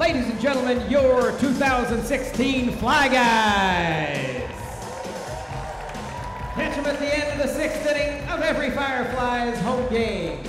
Ladies and gentlemen, your 2016 Fly Guys. Catch them at the end of the sixth inning of every Fireflies home game.